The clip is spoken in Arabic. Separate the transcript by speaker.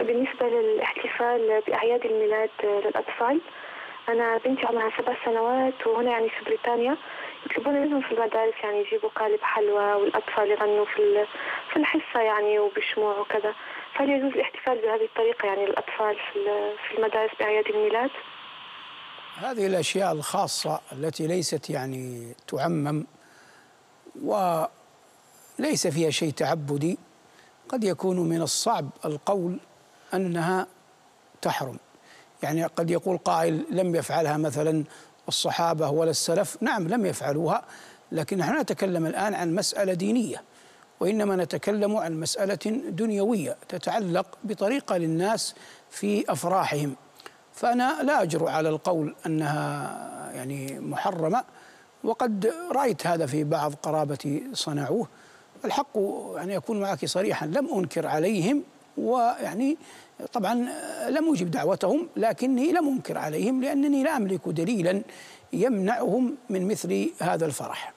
Speaker 1: بالنسبة للاحتفال بأعياد الميلاد للأطفال أنا بنتي عمرها سبع سنوات وهنا يعني في بريطانيا. يطلبون منهم في المدارس يعني يجيبوا قالب حلوى والأطفال يغنوا في في الحصة يعني وبشموع وكذا. فهل يجوز الاحتفال بهذه الطريقة يعني للأطفال في المدارس بأعياد الميلاد؟
Speaker 2: هذه الأشياء الخاصة التي ليست يعني تعمم وليس فيها شيء تعبدي. قد يكون من الصعب القول أنها تحرم. يعني قد يقول قائل لم يفعلها مثلا الصحابة ولا السلف. نعم لم يفعلوها لكن نحن نتكلم الآن عن مسألة دينية وإنما نتكلم عن مسألة دنيوية تتعلق بطريقة للناس في أفراحهم. فأنا لا أجر على القول أنها يعني محرمة وقد رأيت هذا في بعض قرابتي صنعوه. الحق يعني أكون معك صريحا لم أنكر عليهم ويعني طبعا لم أجب دعوتهم لكني لم أنكر عليهم لأنني لا أملك دليلا يمنعهم من مثل هذا الفرح.